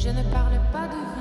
Je ne parle pas de vie.